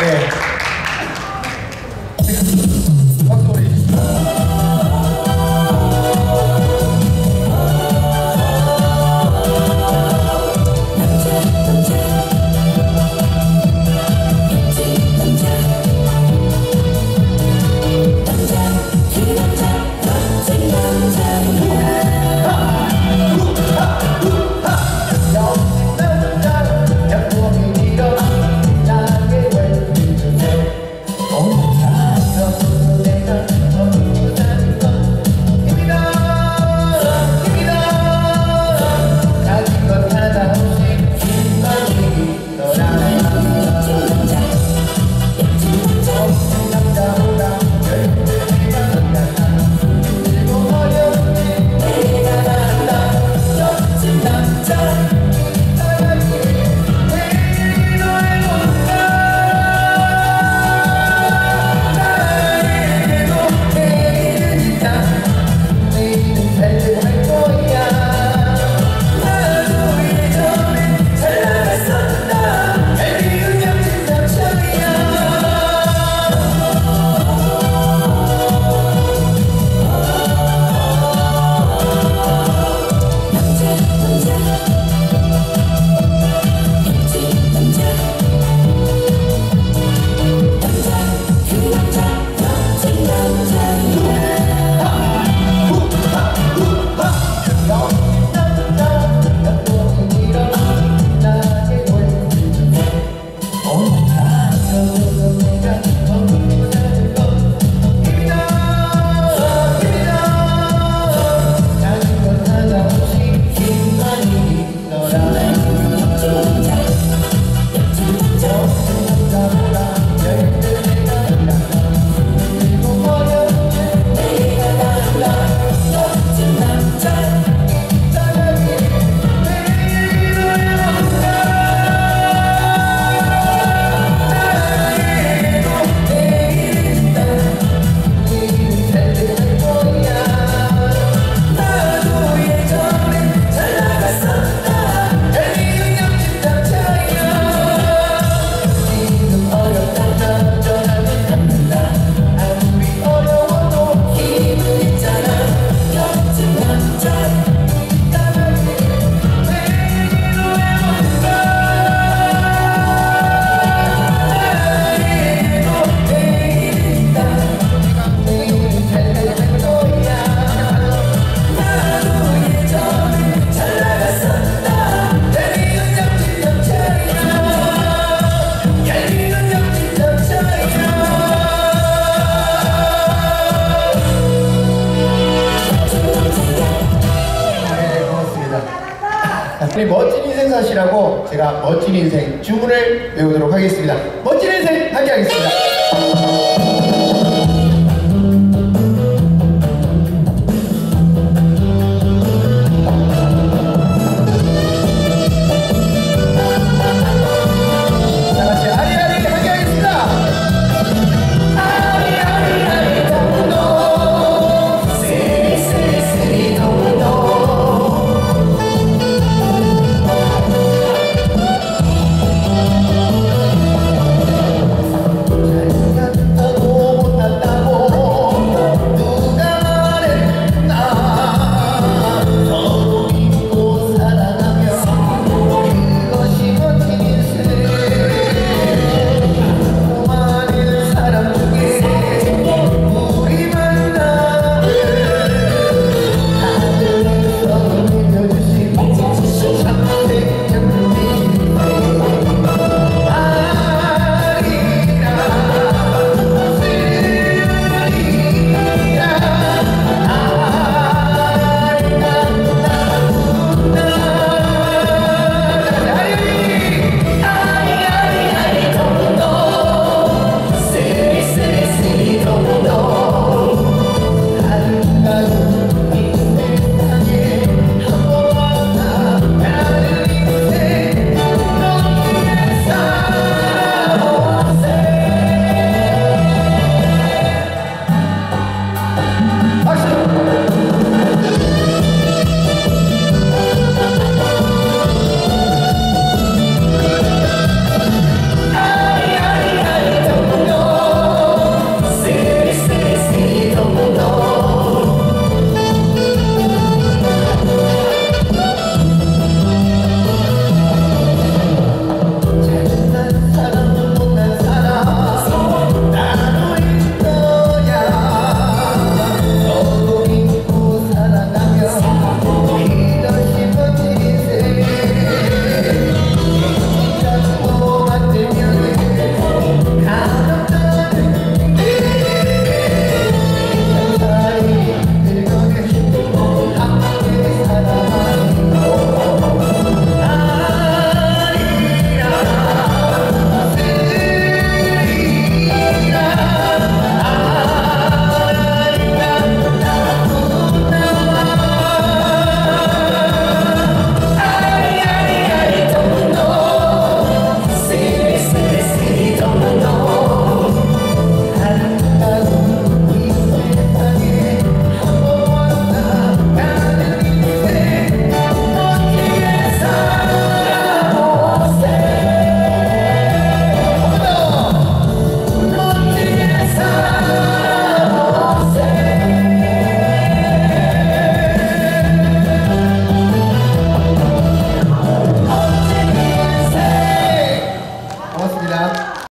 Yeah. 우리 멋진 인생 사시라고 제가 멋진 인생 주문을 외우도록 하겠습니다. 멋진 인생 함께 하겠습니다.